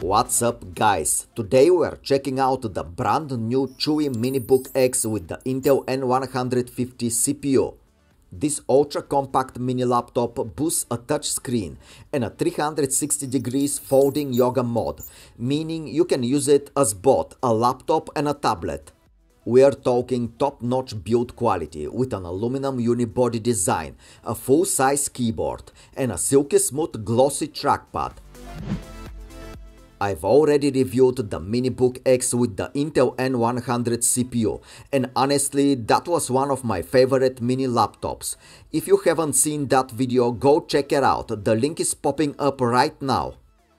What's up guys? Today we are checking out the brand new Chuwi MiniBook X with the Intel N150 CPU. This ultra compact mini laptop boasts a touchscreen and a 360 degrees folding yoga mode, meaning you can use it as both a laptop and a tablet. We are talking top-notch build quality with an aluminum unibody design, a full-size keyboard, and a silky smooth glossy trackpad. I've already reviewed the MiniBook X with the Intel N100 CPU and honestly that was one of my favorite mini laptops. If you haven't seen that video go check it out, the link is popping up right now.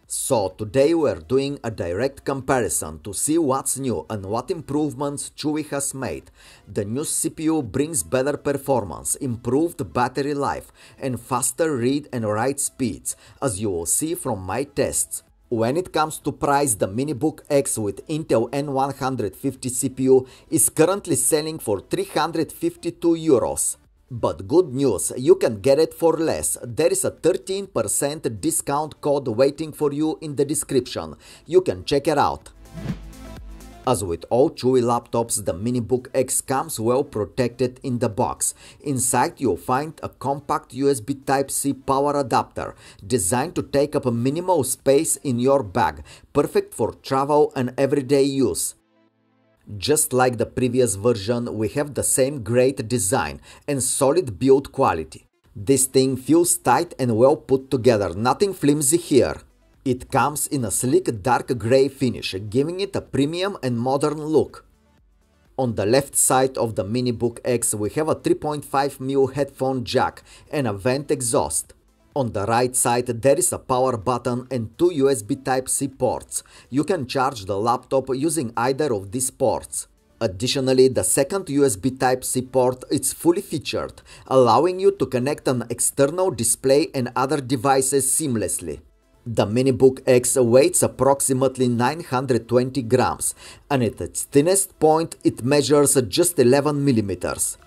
So today we're doing a direct comparison to see what's new and what improvements Chuwi has made. The new CPU brings better performance, improved battery life and faster read and write speeds as you will see from my tests. When it comes to price, the MiniBook X with Intel N150 CPU is currently selling for 352 euros. But good news, you can get it for less. There is a 13% discount code waiting for you in the description. You can check it out. As with all Chuwi laptops, the MiniBook X comes well protected in the box. Inside you'll find a compact USB Type-C power adapter designed to take up a minimal space in your bag, perfect for travel and everyday use. Just like the previous version, we have the same great design and solid build quality. This thing feels tight and well put together, nothing flimsy here. It comes in a sleek dark grey finish, giving it a premium and modern look. On the left side of the MiniBook X we have a 3.5mm headphone jack and a vent exhaust. On the right side there is a power button and two USB Type-C ports. You can charge the laptop using either of these ports. Additionally, the second USB Type-C port is fully featured, allowing you to connect an external display and other devices seamlessly. The MiniBook X weighs approximately 920 grams and at its thinnest point it measures just 11 millimeters.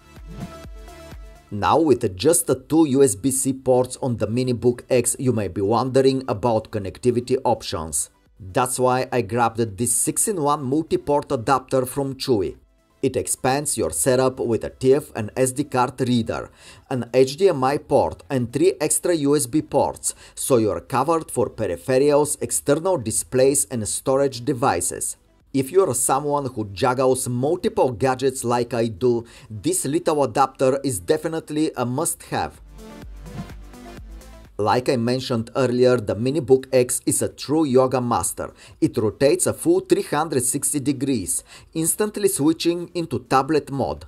Now with just two USB-C ports on the MiniBook X you may be wondering about connectivity options. That's why I grabbed this 6-in-1 multi-port adapter from Chuwi. It expands your setup with a TF and SD card reader, an HDMI port and 3 extra USB ports, so you're covered for peripherals, external displays and storage devices. If you're someone who juggles multiple gadgets like I do, this little adapter is definitely a must-have. Like I mentioned earlier, the MiniBook X is a true yoga master. It rotates a full 360 degrees, instantly switching into tablet mode.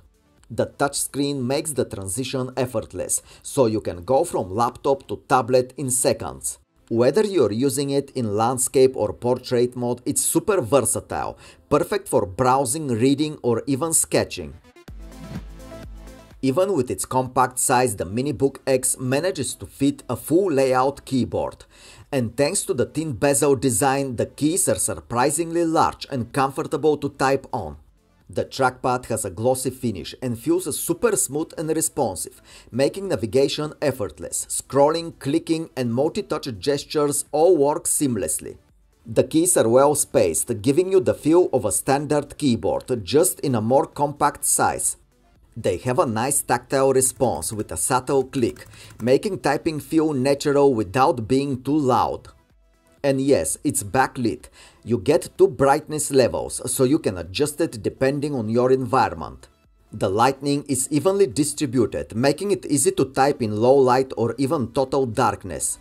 The touchscreen makes the transition effortless, so you can go from laptop to tablet in seconds. Whether you're using it in landscape or portrait mode, it's super versatile, perfect for browsing, reading or even sketching. Even with its compact size, the MiniBook X manages to fit a full layout keyboard. And thanks to the thin bezel design, the keys are surprisingly large and comfortable to type on. The trackpad has a glossy finish and feels super smooth and responsive, making navigation effortless. Scrolling, clicking and multi-touch gestures all work seamlessly. The keys are well spaced, giving you the feel of a standard keyboard, just in a more compact size. They have a nice tactile response with a subtle click, making typing feel natural without being too loud. And yes, it's backlit. You get two brightness levels, so you can adjust it depending on your environment. The lighting is evenly distributed, making it easy to type in low light or even total darkness.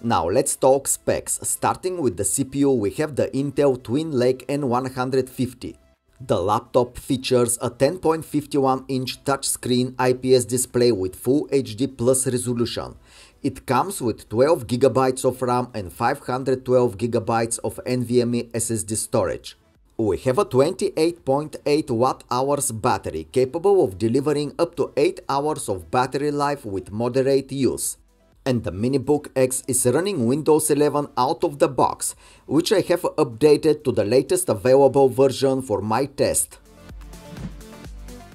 Now let's talk specs. Starting with the CPU, we have the Intel Twin Lake N150. The laptop features a 10.51 inch touchscreen IPS display with Full HD Plus resolution. It comes with 12 GB of RAM and 512 GB of NVMe SSD storage. We have a 28.8 watt hours battery capable of delivering up to 8 hours of battery life with moderate use. And the MiniBook X is running Windows 11 out of the box, which I have updated to the latest available version for my test.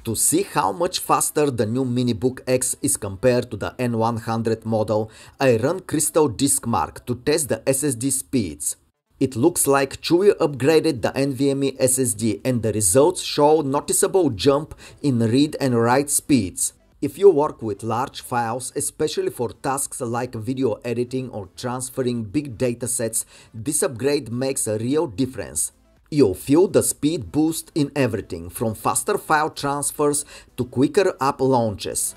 To see how much faster the new MiniBook X is compared to the N100 model, I run CrystalDiskMark to test the SSD speeds. It looks like Chuwi upgraded the NVMe SSD and the results show noticeable jump in read and write speeds. If you work with large files, especially for tasks like video editing or transferring big datasets, this upgrade makes a real difference. You'll feel the speed boost in everything, from faster file transfers to quicker app launches.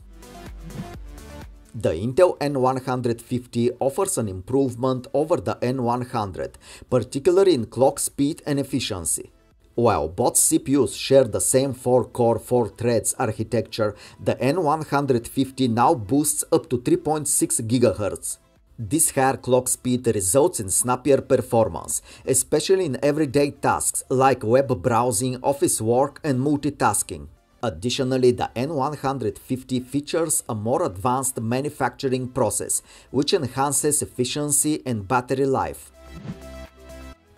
The Intel N150 offers an improvement over the N100, particularly in clock speed and efficiency. While both CPUs share the same 4-core 4-threads architecture, the N150 now boosts up to 3.6 GHz. This higher clock speed results in snappier performance, especially in everyday tasks like web browsing, office work and multitasking. Additionally, the N150 features a more advanced manufacturing process, which enhances efficiency and battery life.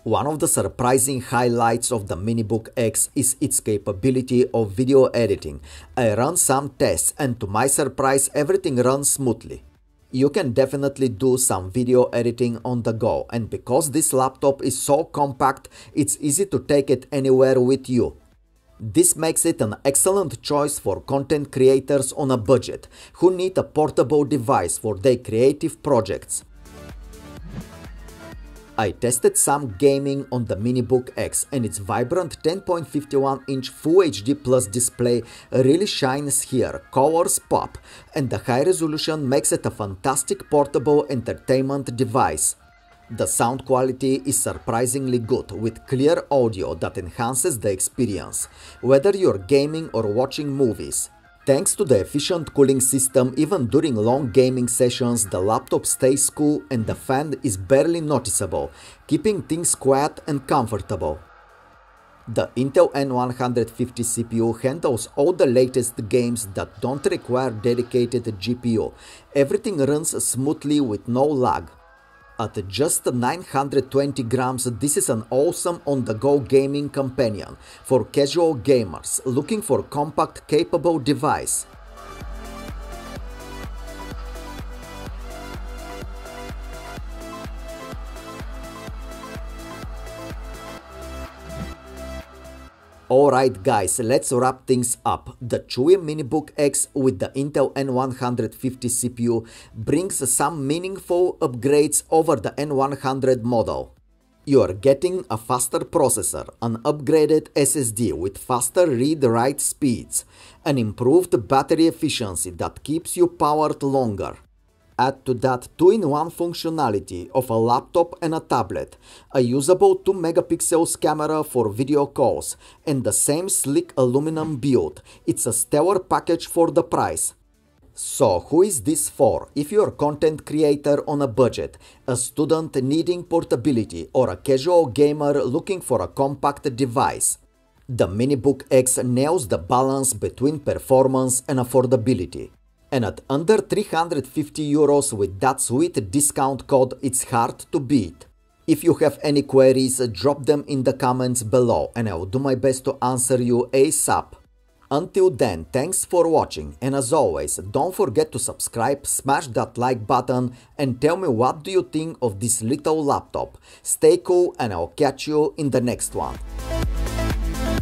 One of the surprising highlights of the MiniBook X is its capability of video editing. I ran some tests and to my surprise everything runs smoothly. You can definitely do some video editing on the go and because this laptop is so compact, it's easy to take it anywhere with you. This makes it an excellent choice for content creators on a budget who need a portable device for their creative projects. I tested some gaming on the MiniBook X and its vibrant 10.51 inch Full HD Plus display really shines here, colors pop, and the high resolution makes it a fantastic portable entertainment device. The sound quality is surprisingly good with clear audio that enhances the experience, whether you're gaming or watching movies. Thanks to the efficient cooling system, even during long gaming sessions, the laptop stays cool and the fan is barely noticeable, keeping things quiet and comfortable. The Intel N150 CPU handles all the latest games that don't require dedicated GPU. Everything runs smoothly with no lag. At just 920 grams, this is an awesome on-the-go gaming companion for casual gamers looking for compact capable device. Alright guys, let's wrap things up. The Chuwi MiniBook X with the Intel N150 CPU brings some meaningful upgrades over the N100 model. You are getting a faster processor, an upgraded SSD with faster read-write speeds, an improved battery efficiency that keeps you powered longer, Add to that 2-in-1 functionality of a laptop and a tablet, a usable 2 megapixels camera for video calls, and the same sleek aluminum build. It's a stellar package for the price. So who is this for? If you're a content creator on a budget, a student needing portability, or a casual gamer looking for a compact device. The MiniBook X nails the balance between performance and affordability. And at under 350 euros with that sweet discount code, it's hard to beat. If you have any queries, drop them in the comments below and I'll do my best to answer you ASAP. Until then, thanks for watching and as always, don't forget to subscribe, smash that like button and tell me what do you think of this little laptop. Stay cool and I'll catch you in the next one.